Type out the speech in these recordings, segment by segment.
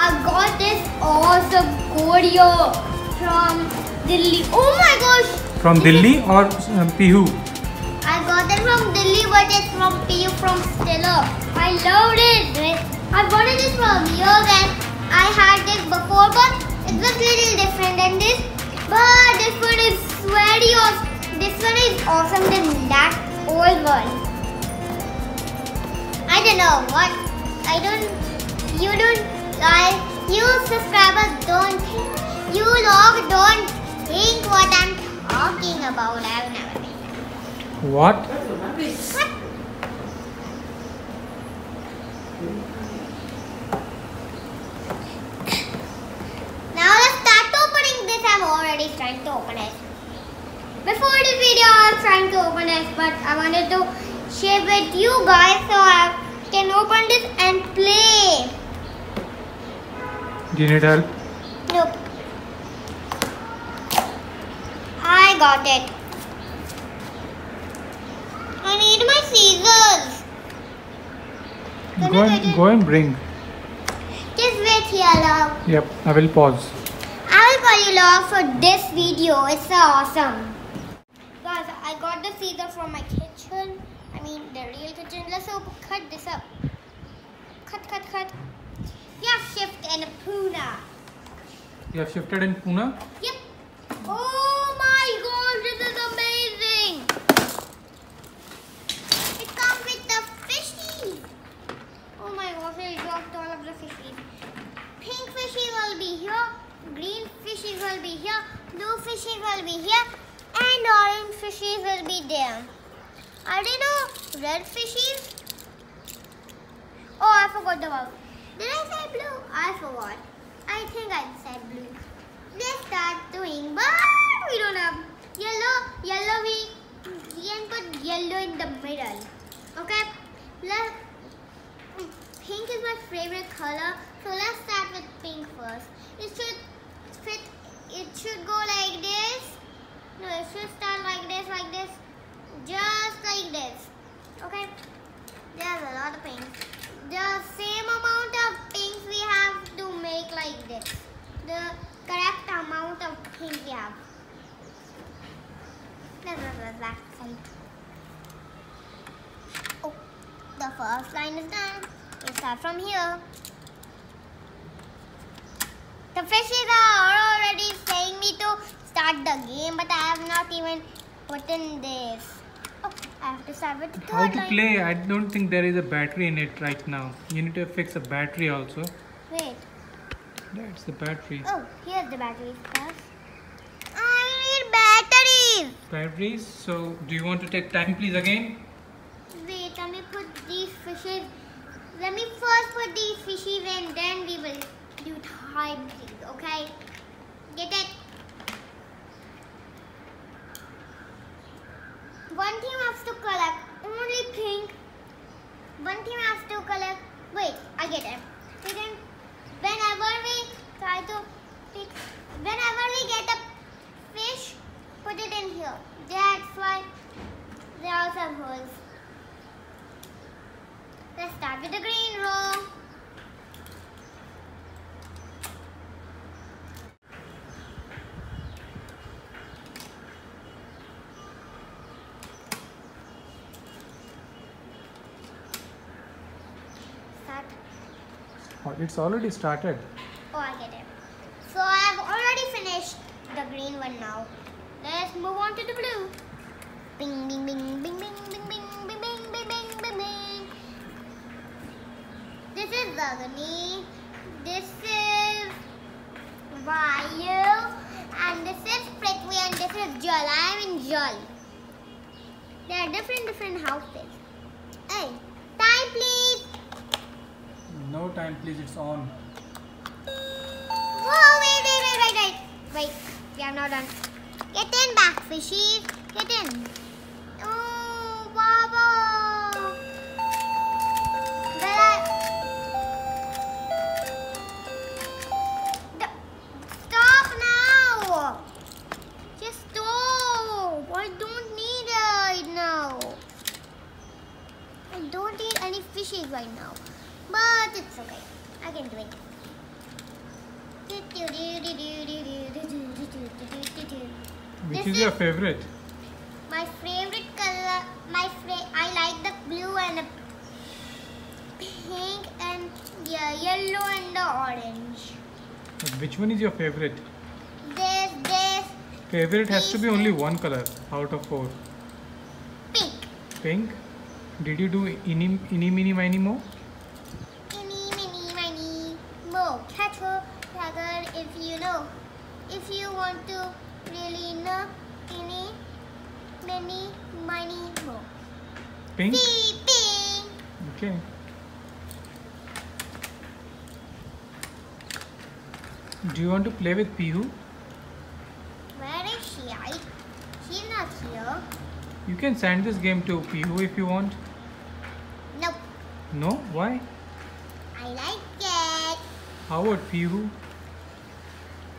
I got this awesome Koryo from Delhi. Oh my gosh! From Delhi or uh, Pihu? I got it from Delhi, but it's from PU from Stiller. I loved it. I bought it from here and I had it before, but it was little different than this. But this one is very awesome. This one is awesome than that old one. I don't know what. I don't. You don't. I. You subscribers don't think. You log don't think what I'm talking about. I've never been. What? What? Now let's start opening this. I'm already trying to open it. Before this video, I'm trying to open it, but I wanted to share with you guys so I can open this and play. Do you need help? Nope. I got it. I need my scissors. Can Go and go and bring. Just wait here, love. Yep, I will pause. I will call you love for this video. It's so awesome. Guys, I got the scissors from my kitchen. I mean, the real kitchen. Let's cut this up. Cut, cut, cut. We have shift and a You have shifted in Pune? Yep. Oh my god, this is amazing. It comes with the fishies. Oh my gosh, I dropped all of the fishies. Pink fishies will be here, green fishies will be here, blue fishies will be here, and orange fishies will be there. I don't know, red fishies? Oh, I forgot the one. Did I say blue? I forgot. I think I said blue. Let's start doing, but we don't have yellow. Yellow we can put yellow in the middle. Okay. Let pink is my favorite color, so let's start with pink first. It should fit. It should go like this. No, it should start like this, like this, just like this. Okay. There's a lot of pinks. The same amount of pinks we have to make like this. The correct amount of pink we have. This is the back side. Oh, the first line is done. We start from here. The fishes are already saying me to start the game, but I have not even put in this. Oh, I have to start with the How to line. play? I don't think there is a battery in it right now. You need to fix a battery also. Wait. That's the battery. Oh, here's the batteries first. I need batteries. Batteries. So, do you want to take time, please, again? Wait, let me put fishes. Let me first put these fishes and then we will do things, okay? Get it? One team has to collect only pink. One team has to collect. Wait, I get it. Second, whenever we try to pick, whenever we get a fish, put it in here. That's why there are some holes. Let's start with the green row. Start. Oh, it's already started. Oh, I get it. So I've already finished the green one now. Let's move on to the blue. Bing, This is Agni. This is Vayu. And this is Prithvi and this is Jal. I am in Jal. There are different, different houses. Hey, time please. No time, please. It's on. Whoa, wait, wait, wait, wait, wait. Wait, we are not done. Get in back, fishies. Get in. Your favorite? My favorite color, my fra- I like the blue and the pink and yeah, yellow and the orange. Which one is your favorite? This, this Favorite has to be only one color out of four. pink. Pink. Did you do any, any mini miny mo? Eeny, meeny, miny, mo. Catch tiger, if you know. If you want to really know, eeny, many, miny, mo. Pink. See, pink. Okay. Do you want to play with Pihu? Where is she? I, she's not here. You can send this game to Pihu if you want. Nope. No? Why? I like it. How about Pihu?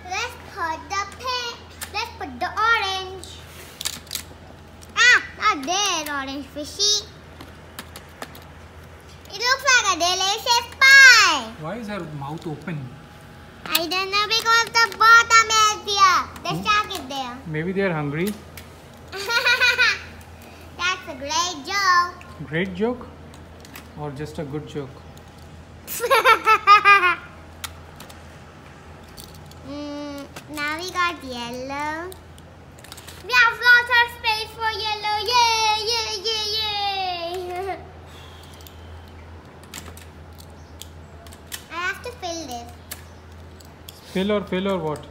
Let's put the pink. Let's put the orange. Ah, not there, orange fishy. It looks like a delicious pie. Why is her mouth open? I don't know because the bottom is here. The Hmm? shark is there. Maybe they are hungry. That's a great joke. Great joke? Or just a good joke? mm, now we got yellow. We have lots of space for yellow. Yay, yay, yay, yay. I have to fill this. Fill or fill or what?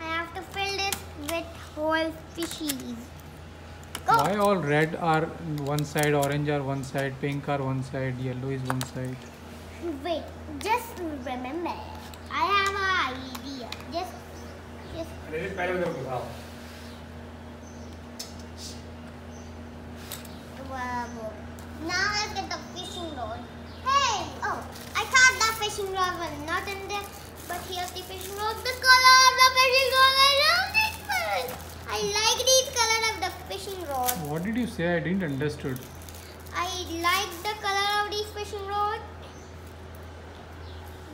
I have to fill this with whole fishies. Go. Why all red are one side, orange are one side, pink are one side, yellow is one side? Wait, just remember. I have an idea. Just, just Wow. Now let's get the fishing rod. Hey! Oh, I thought the fishing rod was not in there, but here's the fishing rod. The color of the fishing rod. I love this one. I like these color of the fishing rod. What did you say? I didn't understood. I like the color of these fishing rod.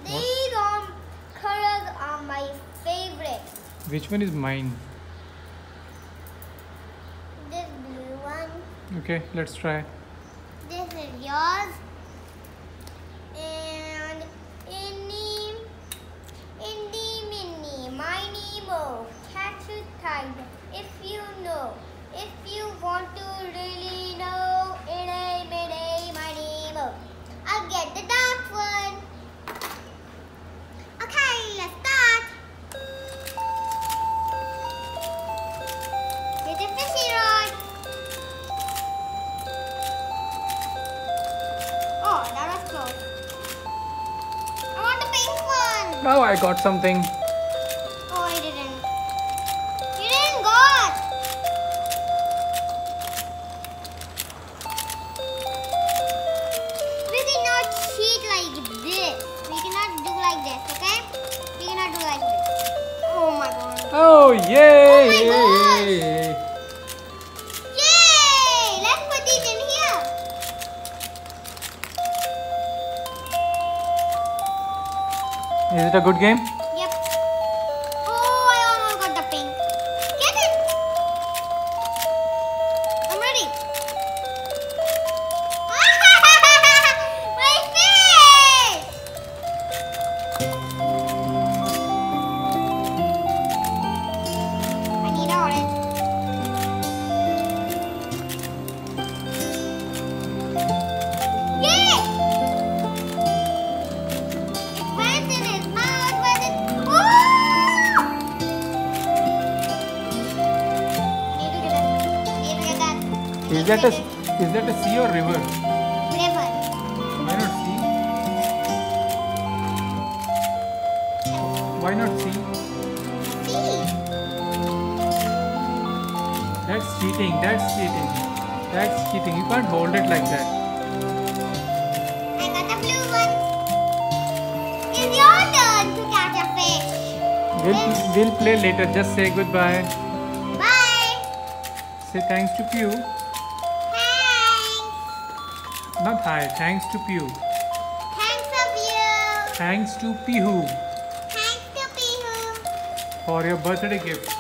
These um, colors are my favorite. Which one is mine? This blue one. Okay, let's try. This is yours. And any, any, mini, miny, mo, a tiger. If you know, if you want to really know, any, mini, miny, mo. I'll get the dark one. Okay, let's start. With the fishy rod. Oh, that was close. I want the pink one. Now I got something. Like this, okay? We cannot do like this. Oh my god. Oh, yay! Oh my yay. Yay! Let's put these in here. Is it a good game? That a is that a sea or river? River. Why not sea? Why not sea? See? That's cheating. That's cheating. That's cheating. You can't hold it like that. I got the blue one. It's your turn to catch a fish. We'll, we'll play later. Just say goodbye. Bye. Say thanks to Pihu. Not hi. Thanks to Pew. Thanks to you. Thanks to Pihu. Thanks to Pihu. For your birthday gift.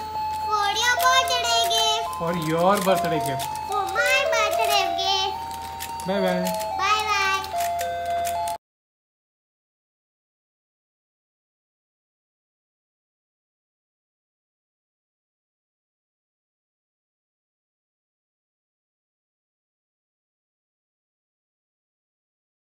For your birthday gift. For your birthday gift. For my birthday gift. Bye bye.